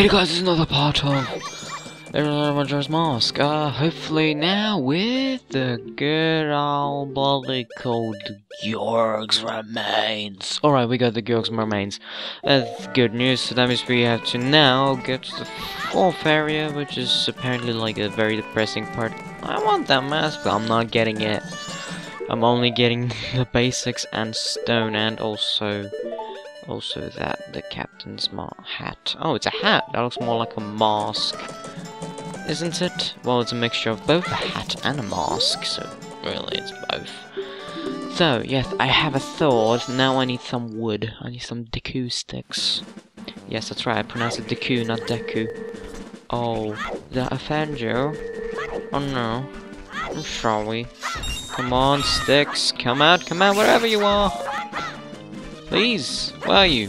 Hey guys, this is another part of Majora's Mask. Uh, hopefully now with the good old body called Gyorg's Remains. Alright, we got the Gyorg's Remains. That's good news, so that means we have to now get to the fourth area, which is apparently like a very depressing part. I want that mask, but I'm not getting it. I'm only getting the basics and stone and also also that the captain's ma hat. Oh, it's a hat. That looks more like a mask. Isn't it? Well, it's a mixture of both a hat and a mask, so really it's both. So, yes, I have a thought. Now I need some wood. I need some Deku sticks. Yes, that's right. I pronounce it Deku, not Deku. Oh, did I offend you? Oh no. I'm sorry. Come on, sticks. Come out, come out, wherever you are. Please, where are you?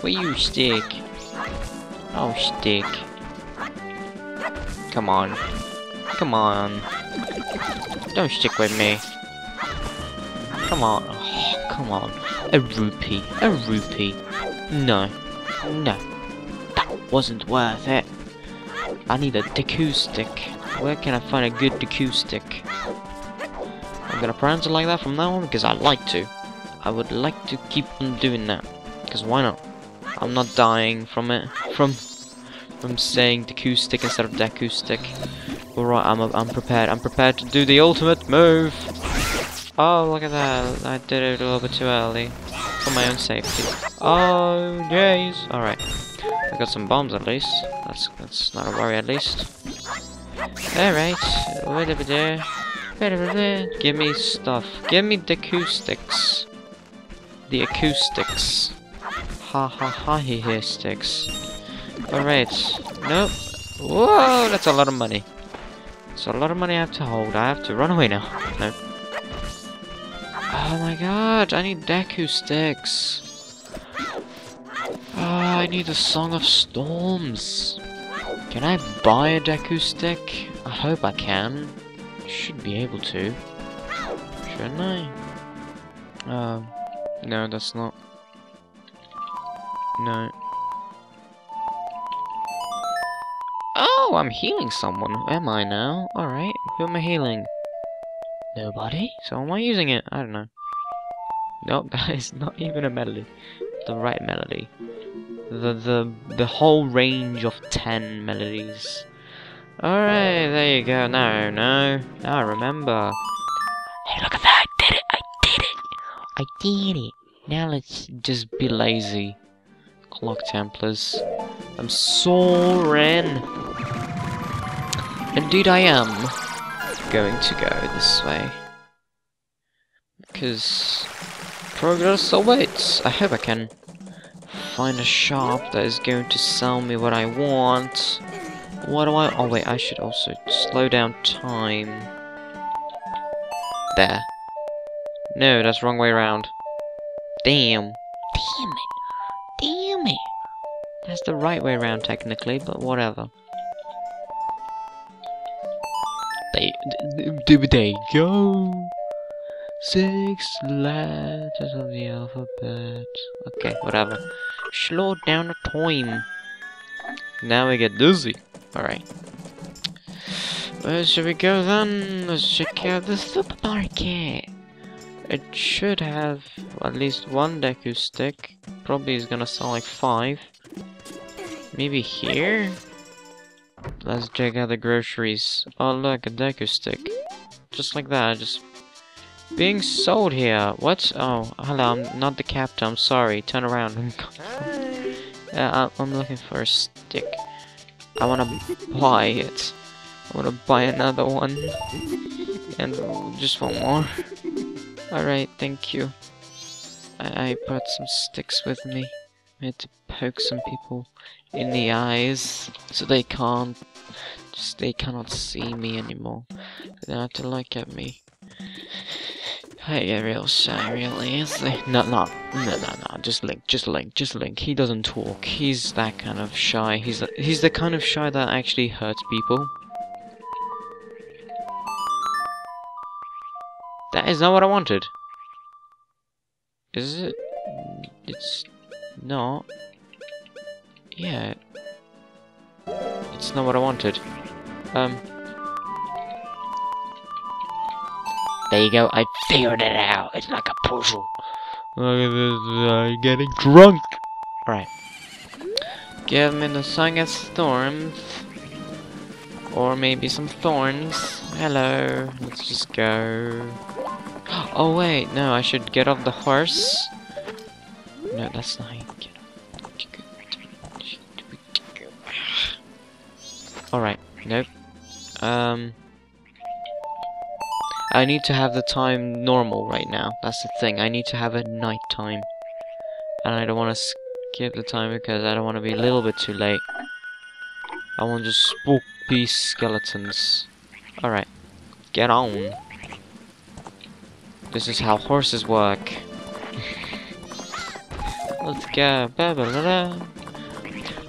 Where you, stick? Oh, stick. Come on. Come on. Don't stick with me. Come on. Oh, come on. A rupee. A rupee. No. No. That wasn't worth it. I need a Deku stick. Where can I find a good Deku stick? I'm gonna pronounce it like that from now on because I like to. I would like to keep on doing that. Because why not? I'm not dying from it. From from saying the Deku stick instead of the Deku stick. Alright, I'm, I'm prepared. I'm prepared to do the ultimate move. Oh, look at that. I did it a little bit too early. For my own safety. Oh, jeez. Alright. I got some bombs at least. That's that's not a worry at least. Alright. Give me stuff. Give me the acoustics. The acoustics. Ha ha ha he here sticks. Alright. Nope. Whoa, that's a lot of money. It's a lot of money I have to hold. I have to run away now. No. Oh my god, I need Deku sticks. Oh, I need a Song of Storms. Can I buy a Deku stick? I hope I can. Should be able to. Shouldn't I? Um, no, that's not. No. Oh, I'm healing someone. Am I now? Alright, who am I healing? Nobody? So am I using it? I don't know. Nope, that is not even a melody. The right melody. The the the whole range of ten melodies. Alright, there you go. No, no. Now I remember. Hey, look at that! I did it! I did it! I did it! Now let's just be lazy. Clock Templars. I'm soaring! Indeed I am going to go this way. Because progress awaits. I hope I can find a shop that is going to sell me what I want. What do I... Oh wait, I should also slow down time. There. No, that's wrong way around. Damn. Damn it. Damn it. That's the right way around technically, but whatever. There, there you go. Six letters of the alphabet. Okay, whatever. Slow down the time. Now we get dizzy. Alright. Where should we go then? Let's check out the supermarket. It should have at least one Deku stick. Probably is gonna sell like five. Maybe here? Let's check out the groceries. Oh look, a Deku stick. Just like that, just being sold here. What? Oh, hello, I'm not the captain, I'm sorry. Turn around. Uh, yeah, I'm looking for a stick. I wanna buy it. I wanna buy another one. And just one more. Alright, thank you. I, I brought some sticks with me. I had to poke some people in the eyes so they can't just they cannot see me anymore. They have to look at me. I get real shy, really, is he? No, no, no, no, no, just Link, just Link, just Link. He doesn't talk. He's that kind of shy. He's he's the kind of shy that actually hurts people. That is not what I wanted. Is it? It's not. Yeah. It's not what I wanted. Um. There you go. I figured it out. It's like a puzzle. Look at this. I'm getting drunk. Right. Give me the song of storms. Or maybe some thorns. Hello. Let's just go. Oh wait, no, I should get off the horse. No, that's not Alright, nope. Um... I need to have the time normal right now. That's the thing. I need to have a night time. And I don't want to skip the time because I don't want to be a little bit too late. I want just spooky skeletons. Alright. Get on. This is how horses work. Let's go.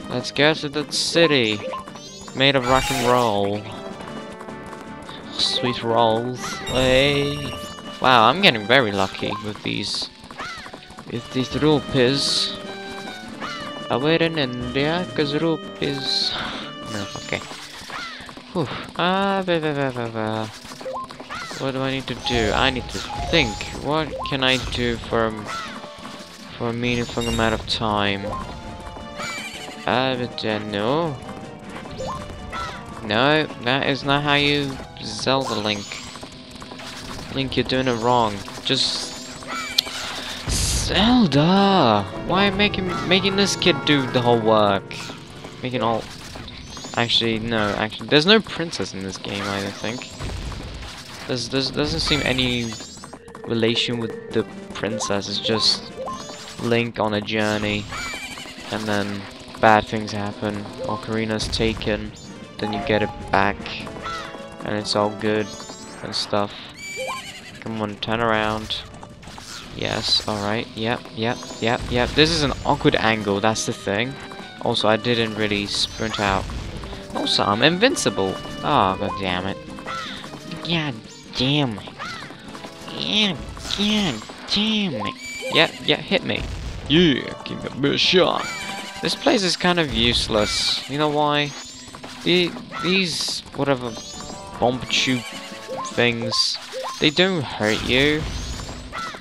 Let's go to the city. Made of rock and roll. Sweet rolls. Hey. Wow, I'm getting very lucky with these. With these rupees. Wait in India, cause rupees. no, okay. Whew. Ah, blah, blah, blah, blah, blah. What do I need to do? I need to think. What can I do for for a meaningful amount of time? I don't. No, that is not how you Zelda Link. Link, you're doing it wrong. Just Zelda. Why making making this kid do the whole work? Making all. Actually, no. Actually, there's no princess in this game. I don't think. There's, there's doesn't seem any relation with the princess. It's just Link on a journey, and then bad things happen. Ocarina's taken, then you get it back, and it's all good and stuff. Come on, turn around. Yes, alright, yep, yep, yep, yep. This is an awkward angle, that's the thing. Also, I didn't really sprint out. Also, I'm invincible. Ah, oh, god damn it. God damn it. Yeah, god damn it. Yeah, yeah, hit me. Yeah, give me a bit shot. This place is kind of useless. You know why? The, these, whatever, bomb tube things, they don't hurt you.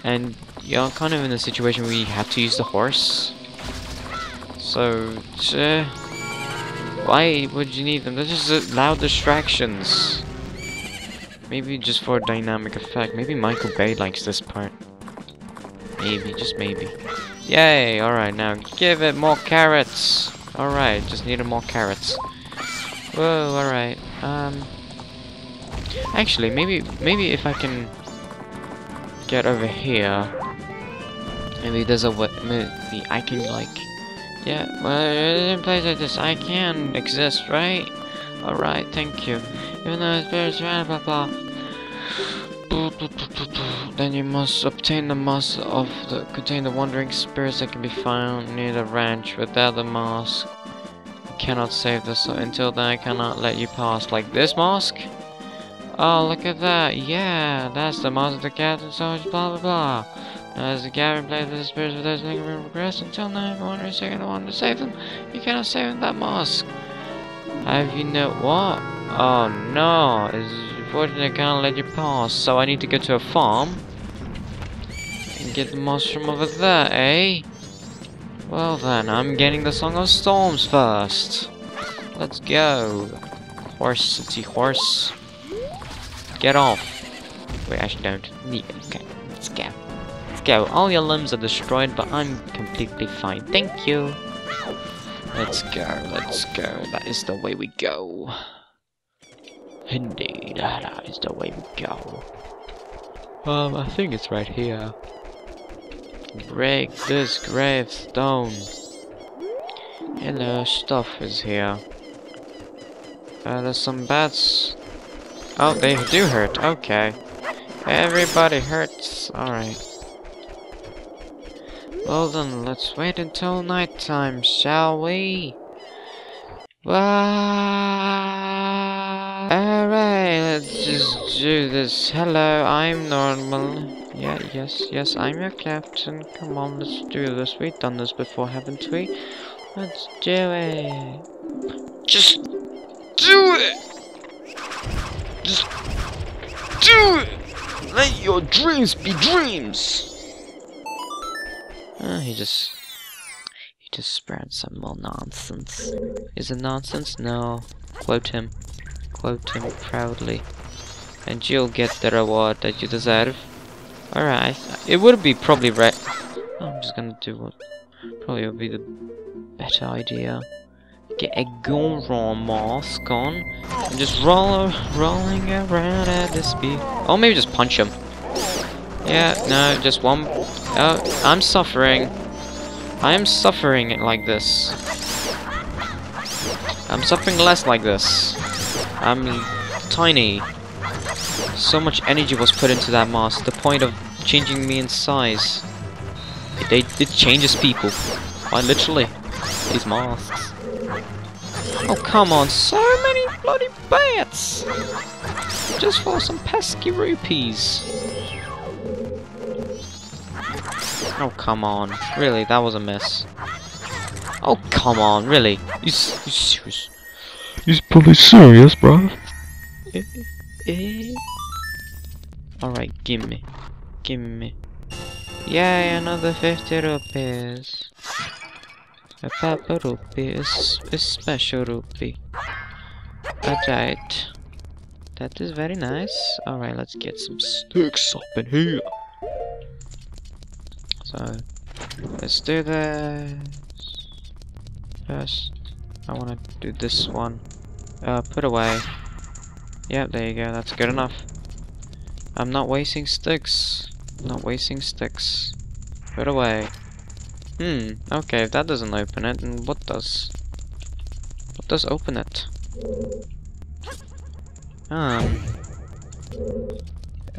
And you're kind of in a situation where you have to use the horse. So, uh, why would you need them? They're just loud distractions. Maybe just for a dynamic effect. Maybe Michael Bay likes this part. Maybe, just maybe. Yay, alright, now give it more carrots. Alright, just needed more carrots. Whoa, alright. Um Actually maybe maybe if I can get over here. Maybe there's a way maybe I can like Yeah, well in place like this I can exist, right? Alright, thank you. Even though it's very blah blah. Then you must obtain the mask of the contain the wandering spirits that can be found near the ranch. Without the mask, you cannot save this. Until then, I cannot let you pass. Like this mask? Oh, look at that. Yeah, that's the mask of the captain. So blah blah blah. As the Gavin plays with the spirits of those lingering regress, until now, everyone is second the one to save them. You cannot save them that mask. Have you know what? Oh no, it's unfortunately I can't let you pass, so I need to go to a farm and get the mushroom over there, eh? Well then, I'm getting the Song of Storms first. Let's go. Horse, city horse. Get off. Wait, actually don't. Yeah, okay, let's go. Let's go. All your limbs are destroyed, but I'm completely fine. Thank you. Let's go, let's go. That is the way we go. Indeed, that is the way we go. Um, I think it's right here. Break this gravestone. Hello, stuff is here. Uh, there's some bats. Oh, they do hurt. Okay. Everybody hurts. Alright. Well then, let's wait until nighttime, shall we? Alright, do this. Hello, I'm normal. Yeah, yes, yes, I'm your captain. Come on, let's do this. We've done this before, haven't we? Let's do it. Just do it! Just do it! Let your dreams be dreams! Uh, he just... He just spread some more nonsense. Is it nonsense? No. Quote him. Quote him proudly. And you'll get the reward that you deserve. Alright. It would be probably right. I'm just gonna do what probably would be the better idea. Get a Goron mask on and just roll rolling around at this speed. Oh, maybe just punch him. Yeah, no, just one. Oh, I'm suffering. I am suffering like this. I'm suffering less like this. I'm tiny. So much energy was put into that mask, the point of changing me in size. It, changes people. I literally. These masks. Oh, come on, so many bloody bats! Just for some pesky rupees. Oh, come on. Really, that was a miss. Oh, come on, really? You, you serious? He's probably serious, bro. Eh. Alright, gimme. Gimme. Yay, another 50 rupees. A papa rupee is a special rupee. Alright. That is very nice. Alright, let's get some sticks up in here. So, let's do this. First, I want to do this one. Uh, put away. Yep, there you go, that's good enough. I'm not wasting sticks. Not wasting sticks. Put away. Hmm, okay, if that doesn't open it, then what does? What does open it? Um.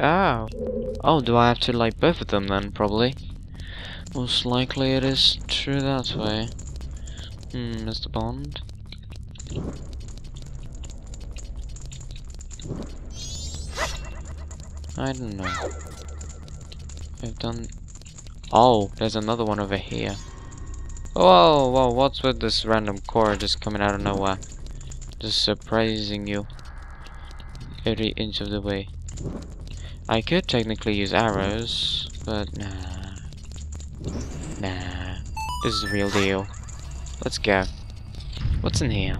Oh. Oh, do I have to like both of them then, probably? Most likely it is true that way. Hmm, Mr. Bond. I don't know. I've done... Oh, there's another one over here. Whoa, whoa, what's with this random core just coming out of nowhere? Just surprising you. Every inch of the way. I could technically use arrows, but nah. Nah. This is the real deal. Let's go. What's in here?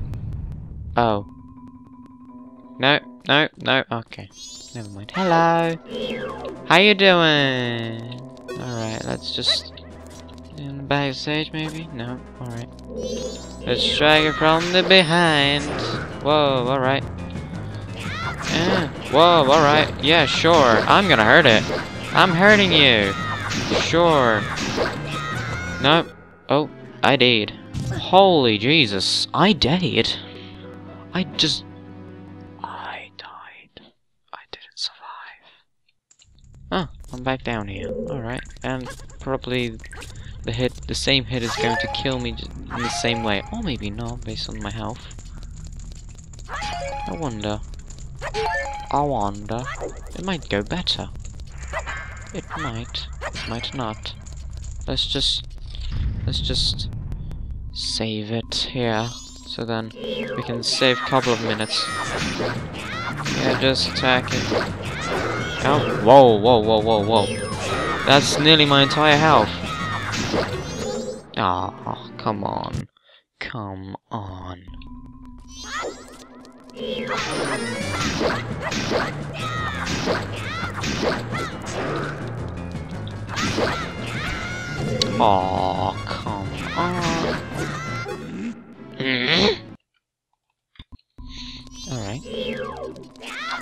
Oh. No, no, no, okay. Never mind. Hello! How you doing? Alright, let's just... In the backstage, maybe? No, alright. Let's drag it from the behind. Whoa, alright. Yeah. Whoa, alright. Yeah, sure. I'm gonna hurt it. I'm hurting you. Sure. Nope. Oh, I did. Holy Jesus. I did. I just Oh, I'm back down here. Alright, and probably the hit, the same hit is going to kill me in the same way. Or maybe not, based on my health. I wonder. I wonder. It might go better. It might. It might not. Let's just... Let's just... Save it here. So then we can save a couple of minutes. Yeah, just attack it. Whoa, whoa, whoa, whoa, whoa. That's nearly my entire health. Oh, come on. Come on. Oh,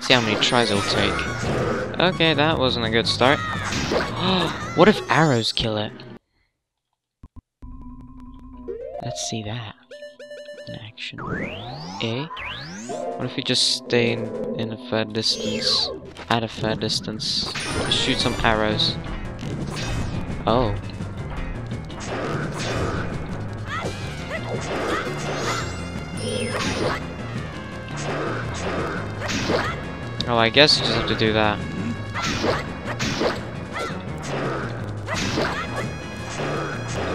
See how many tries it'll take. Okay, that wasn't a good start. what if arrows kill it? Let's see that in action. A. What if we just stay in, in a fair distance, at a fair distance, shoot some arrows? Oh. Oh, I guess you just have to do that.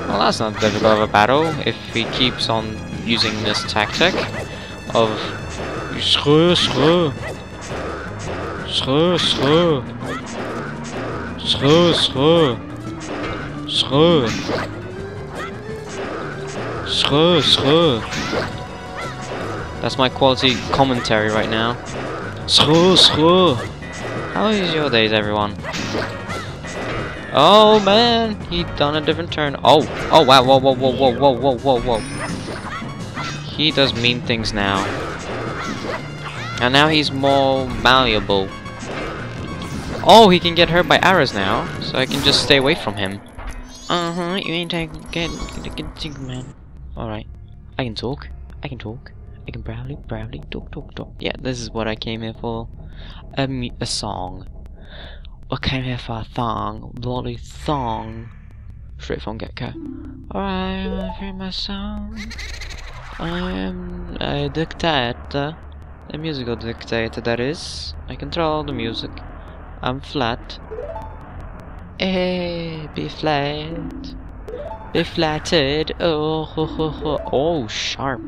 Well, that's not difficult of a battle if he keeps on using this tactic of Schre, schre. Schre, schre. Schre, schre. Schre. Schre, schre. That's my quality commentary right now. Schre, schre. How is your days, everyone? Oh man, he done a different turn. Oh, oh wow, whoa, whoa, whoa, whoa, whoa, whoa, whoa, whoa. He does mean things now. And now he's more malleable. Oh, he can get hurt by arrows now, so I can just stay away from him. Uh-huh, you ain't get get get get man. Alright. I can talk. I can talk. I can proudly, proudly talk, talk, talk. Yeah, this is what I came here for. A, a song. I came here for a thong. Bloody thong. Straight from get-go. Alright, I hear my song. I am a dictator. A musical dictator, that is. I control the music. I'm flat. Eh, be flat. Be flattered. Oh, ho, ho, ho. oh, sharp.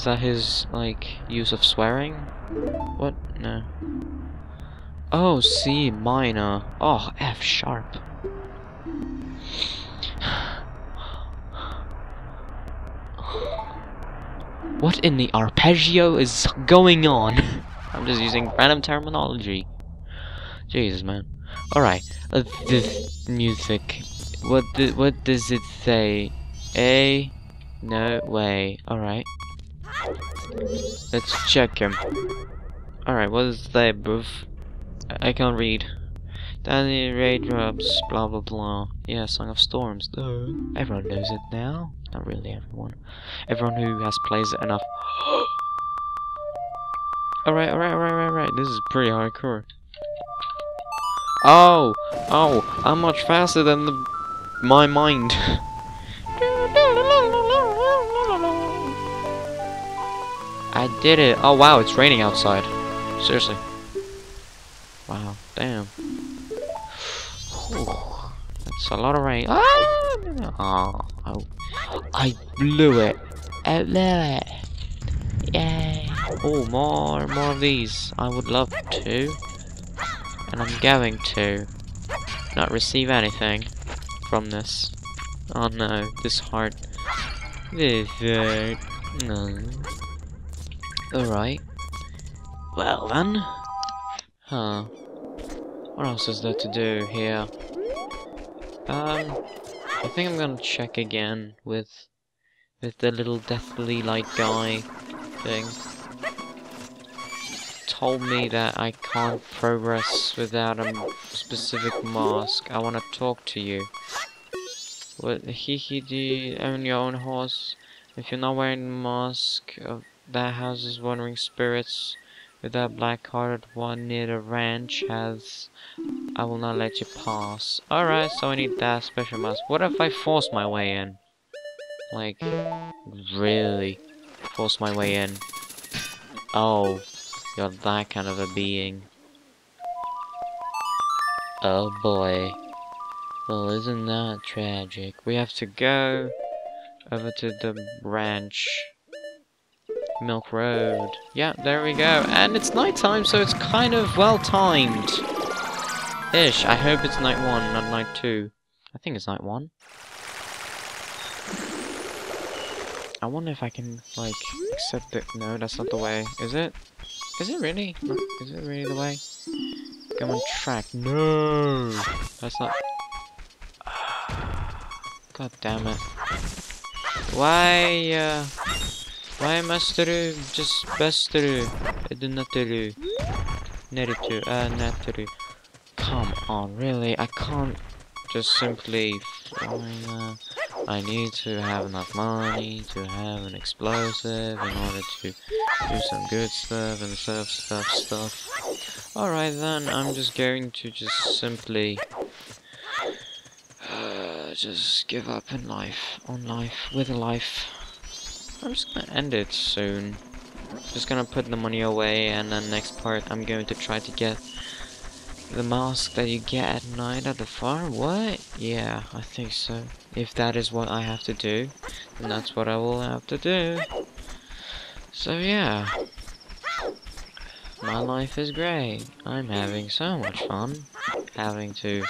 Is that his, like, use of swearing? What? No. Oh, C minor. Oh, F sharp. What in the arpeggio is going on? I'm just using random terminology. Jesus, man. Alright, uh, this music. What what does it say? A? No way. Alright. Let's check him. Alright, what is that, bruv? I, I can't read. Danny raindrops, blah blah blah. Yeah, Song of Storms. Duh. Everyone knows it now. Not really everyone. Everyone who has played it enough. alright, alright, alright, alright, alright. This is pretty hardcore. Oh! Oh! I'm much faster than the my mind. I did it. Oh wow, it's raining outside. Seriously. Wow, damn. Whew. That's a lot of rain. Ah! Oh, oh. I blew it. I blew it. Yay. Oh, more, more of these. I would love to. And I'm going to. Not receive anything from this. Oh no, this heart. This heart. No. Alright. Well then. Huh. What else is there to do here? Um, I think I'm gonna check again with with the little deathly light guy thing. Told me that I can't progress without a specific mask. I wanna talk to you. What he he own your own horse? If you're not wearing the mask, uh, that houses wandering spirits. With that black-hearted one near the ranch has I will not let you pass. Alright, so I need that special mask. What if I force my way in? Like, really force my way in? Oh, you're that kind of a being. Oh boy. Well, isn't that tragic? We have to go over to the ranch. Milk Road. Yeah, there we go. And it's night time, so it's kind of well timed. Ish. I hope it's night one, not night two. I think it's night one. I wonder if I can, like, accept it. No, that's not the way. Is it? Is it really? Is it really the way? Go on track. No! That's not... God damn it. Why, uh... Why master just master Edunataru Neritu uh Nataru Come on really? I can't just simply uh, I need to have enough money to have an explosive in order to do some good stuff and stuff stuff stuff. Alright then I'm just going to just simply uh, just give up in life on life with a life I'm just gonna end it soon. Just gonna put the money away and then next part I'm going to try to get the mask that you get at night at the farm? What? Yeah, I think so. If that is what I have to do, then that's what I will have to do. So yeah. My life is great. I'm having so much fun. Having to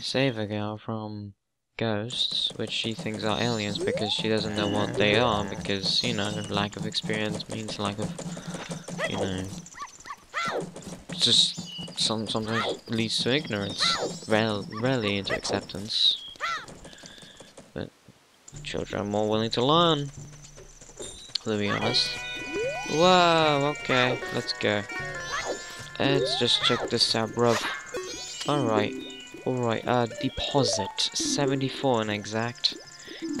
save a girl from ghosts, which she thinks are aliens because she doesn't know what they are, because, you know, lack of experience means lack of, you know, just some sometimes leads to ignorance, rarely, into acceptance. But children are more willing to learn, to be honest. Whoa, okay, let's go. Let's just check this out, bruv. Alright, alright, uh, deposit. 74 in exact.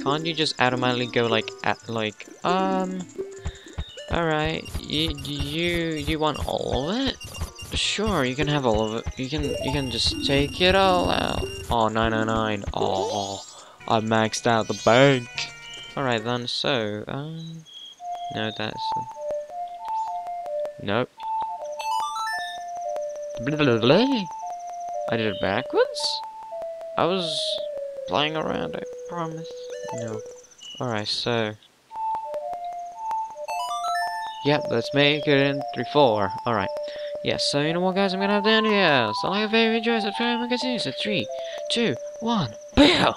Can't you just automatically go like, at, like, um... Alright, you, you, you want all of it? Sure, you can have all of it. You can, you can just take it all out. Oh, 999. Oh, I maxed out the bank. Alright then, so, um... No, that's... Nope. Blah, blah, blah. I did it backwards? I was playing around, I promise. No. Alright, so... Yep, let's make it in 3-4. Alright. Yes, so you know what guys, I'm gonna have to end here. So like a very enjoy, subscribe, and continue. So 3, 2, 1, BAM!